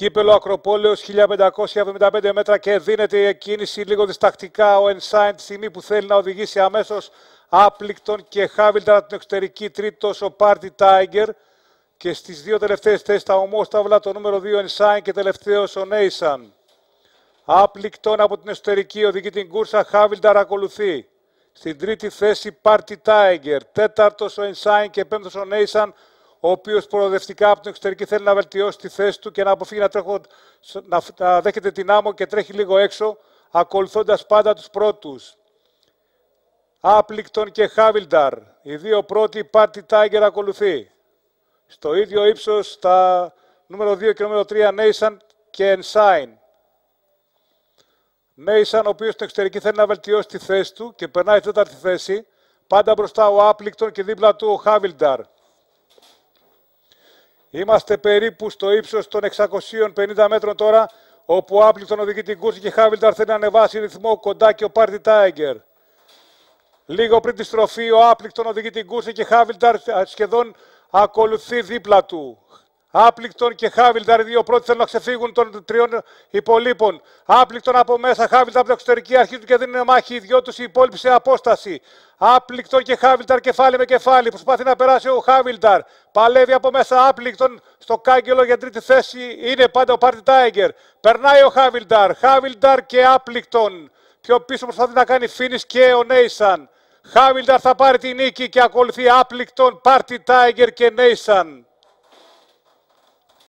Κύπελο Ακροπόλεως 1575 μέτρα και δίνεται η εκκίνηση λίγο διστακτικά ο Ενσάιν τη στιγμή που θέλει να οδηγήσει αμέσως Άπληκτον και Χάβιλταρ από την εξωτερική τρίτος ο Πάρτι Τάιγκερ και στις δύο τελευταίες θέσεις τα ομόσταυλα το νούμερο 2 Ενσάιν και τελευταίος ο Νέισαν. Άπληκτον από την εσωτερική οδηγεί την κούρσα, Χάβιλταρ ακολουθεί. Στην τρίτη θέση Πάρτι Τάιγκερ, τέταρτος ο Ενσάιν και πέμπτος ο Νέισαν ο οποίος προοδευτικά από την εξωτερική θέλει να βελτιώσει τη θέση του και να αποφύγει να, τρέχω, να, να δέχεται την άμμο και τρέχει λίγο έξω, ακολουθώντας πάντα τους πρώτους. Άπληκτον και Χάβιλνταρ. Οι δύο πρώτοι Πάρτι Τάγκερ ακολουθεί. Στο ίδιο ύψος τα νούμερο 2 και νούμερο 3 Νέισαν και Ενσάιν. Νέισαν, ο οποίος στην εξωτερική θέλει να βελτιώσει τη θέση του και περνάει τέταρτη θέση. Πάντα μπροστά ο Άπληκτον και δίπλα του ο Χάβιλνταρ. Είμαστε περίπου στο ύψος των 650 μέτρων τώρα, όπου ο Άπληκτον οδηγεί την κούρση και Χάβιλνταρ θέλει να ανεβάσει ρυθμό κοντά και ο Πάρτι Τάιγκερ. Λίγο πριν τη στροφή, ο Άπληκτον οδηγεί την κούρση και Χάβιλνταρ σχεδόν ακολουθεί δίπλα του. Άπληκτον και Χάβιλνταρ, οι δύο πρώτοι θέλουν να ξεφύγουν των τριών υπολοίπων. Άπληκτον από μέσα, Χάβιλνταρ από την εξωτερική αρχή και δίνουν μάχη οι δυο τους οι υπόλοιποι σε απόσταση. Άπληκτον και Χάβιλταρ κεφάλι με κεφάλι. Προσπαθεί να περάσει ο Χάβιλταρ. Παλεύει από μέσα Άπληκτον στο κάγκελο για τρίτη θέση. Είναι πάντα ο Πάρτι Τάιγκερ. Περνάει ο Χάβιλταρ. Χάβιλταρ και Άπληκτον. Πιο πίσω προσπαθεί να κάνει φίνις και ο Νέισαν. Χάβιλταρ θα πάρει τη νίκη και ακολουθεί Άπληκτον, Πάρτι Τάιγκερ και Νέισαν.